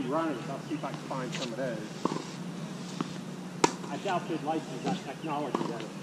50 runners. I'll see if I can find some of those. I doubt they'd like that technology, though.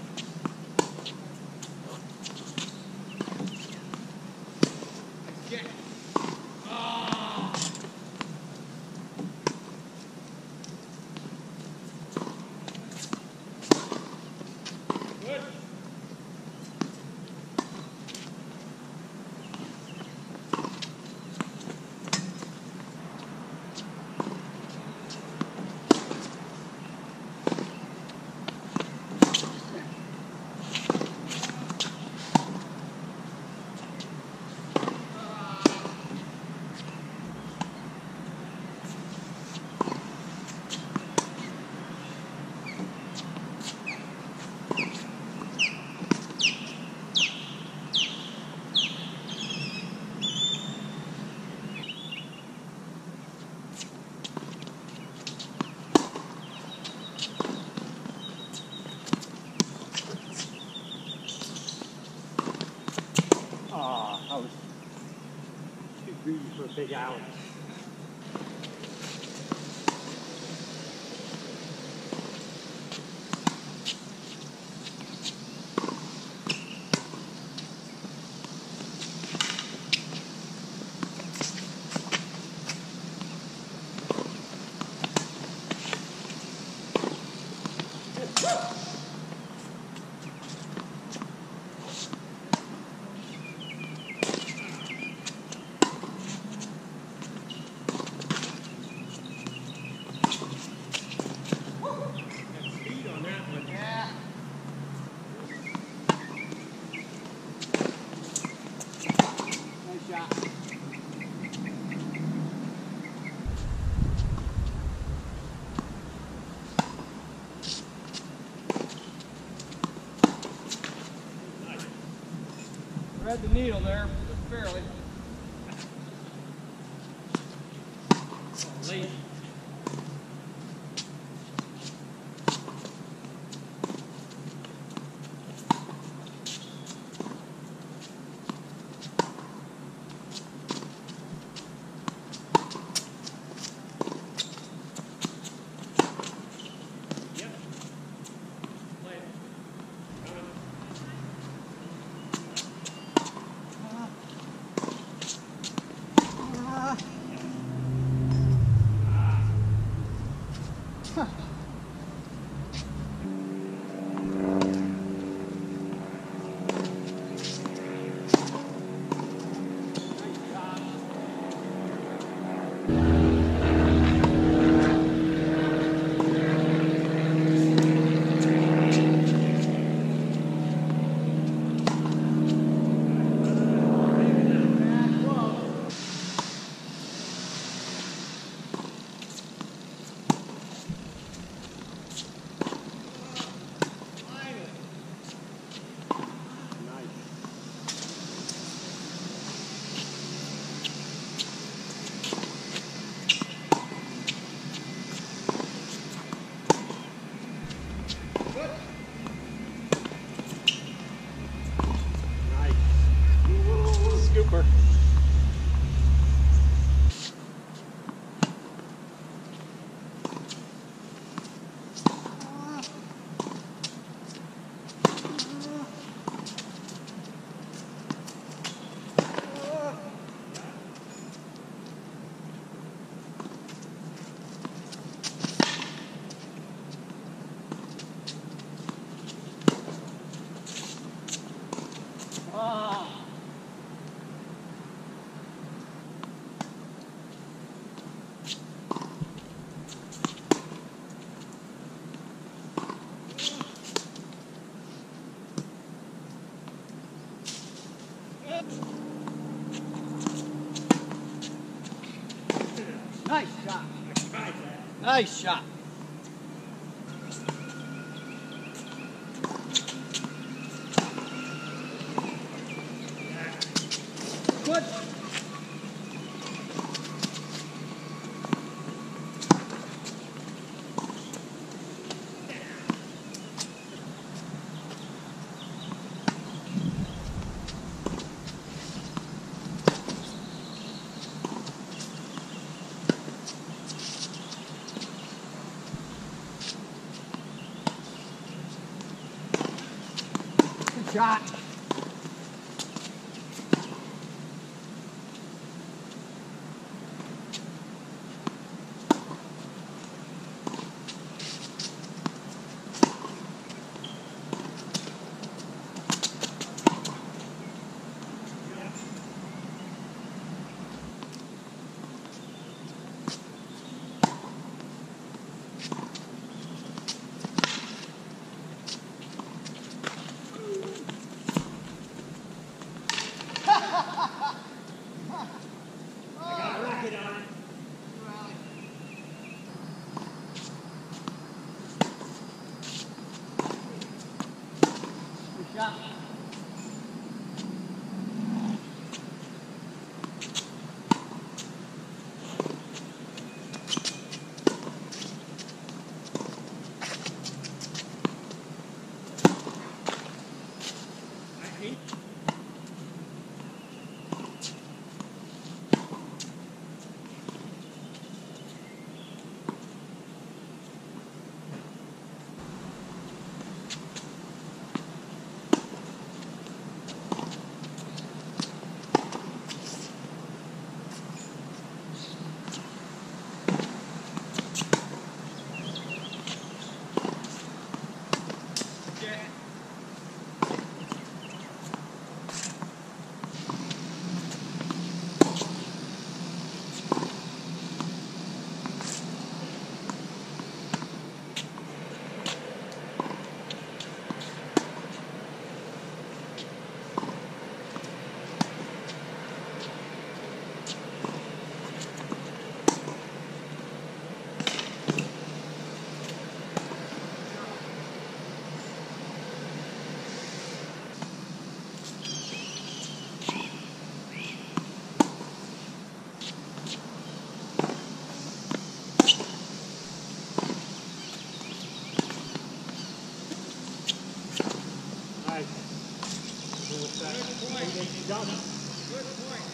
Greedy for a big ounce. Speed on that one. Yeah. Nice shot. Thread the needle there, just barely. Huh. Nice shot. Shot. Good point. Done. Good point,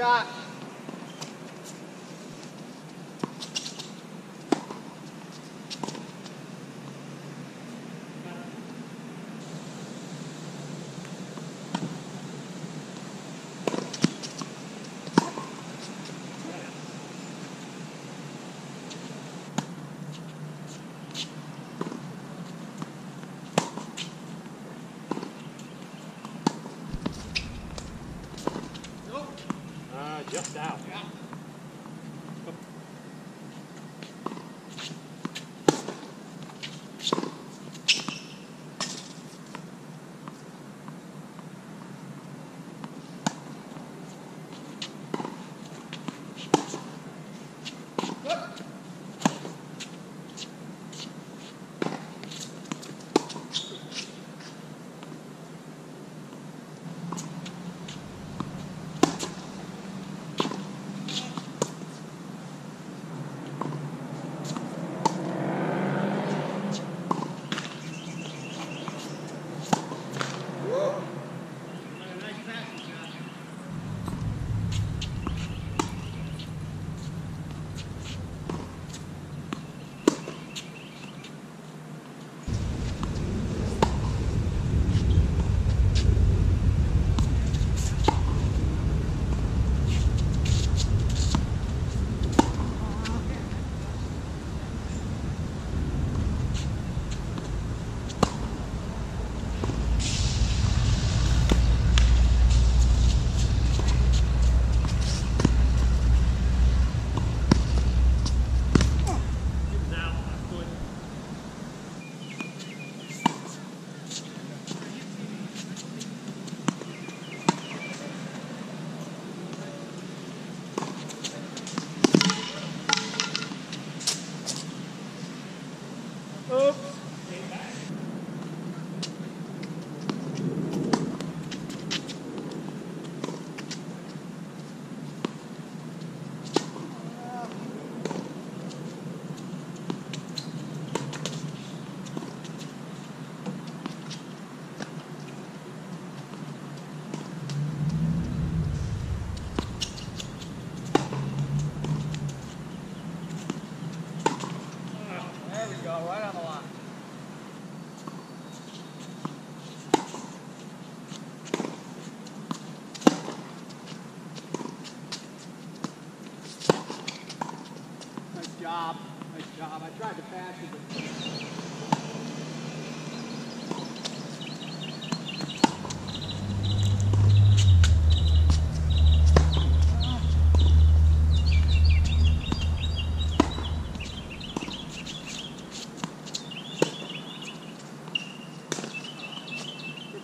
shot. Just out. There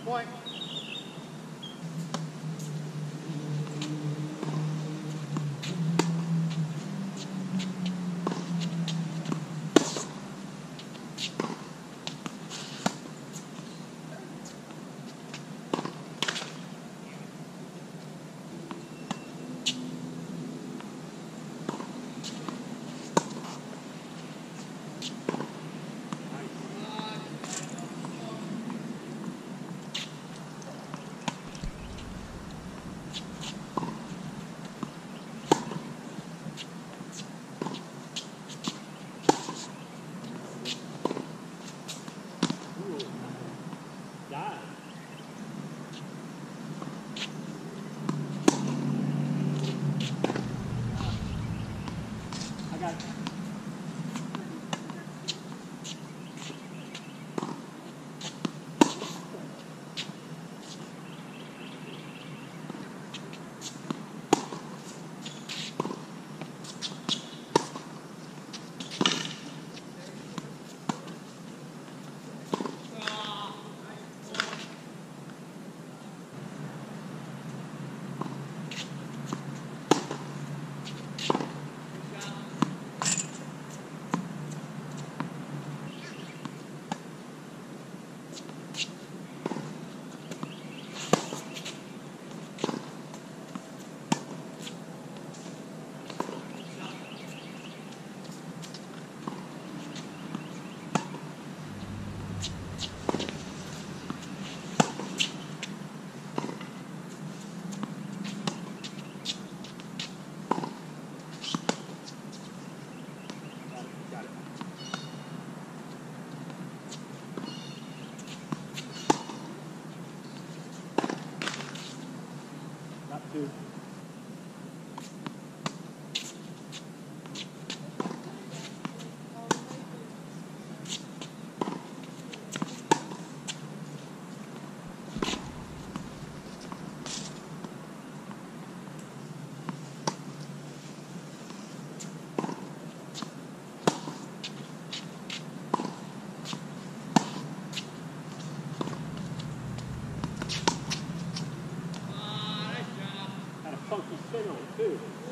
point. spin too.